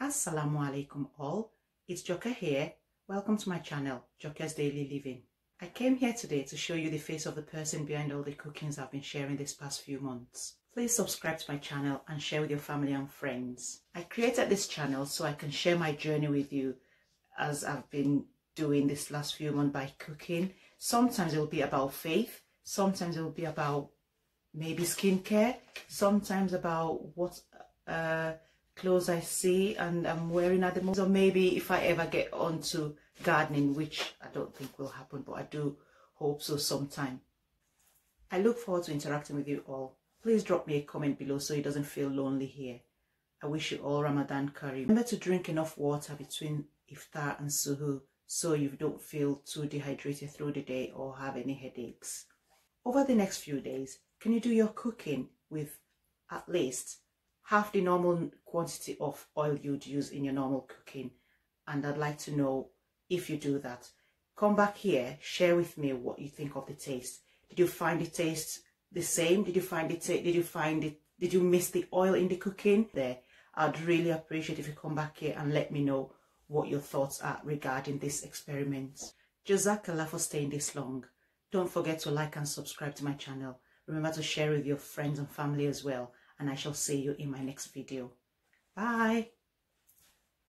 Assalamu alaikum all, it's Joka here. Welcome to my channel, Joka's Daily Living. I came here today to show you the face of the person behind all the cookings I've been sharing this past few months. Please subscribe to my channel and share with your family and friends. I created this channel so I can share my journey with you as I've been doing this last few months by cooking. Sometimes it will be about faith, sometimes it will be about maybe skincare, sometimes about what uh, clothes I see and I'm wearing at the moment. So maybe if I ever get onto gardening, which I don't think will happen, but I do hope so sometime. I look forward to interacting with you all. Please drop me a comment below so it doesn't feel lonely here. I wish you all Ramadan Kareem. Remember to drink enough water between iftar and suhoor so you don't feel too dehydrated through the day or have any headaches. Over the next few days, can you do your cooking with at least half the normal quantity of oil you'd use in your normal cooking and I'd like to know if you do that. Come back here, share with me what you think of the taste. Did you find the taste the same? Did you find it, did you find it, did you miss the oil in the cooking? There, I'd really appreciate if you come back here and let me know what your thoughts are regarding this experiment. Jazakallah for staying this long. Don't forget to like and subscribe to my channel. Remember to share with your friends and family as well and I shall see you in my next video. Bye.